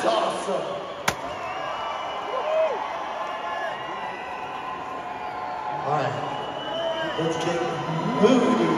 That's awesome. All right, let's get moving.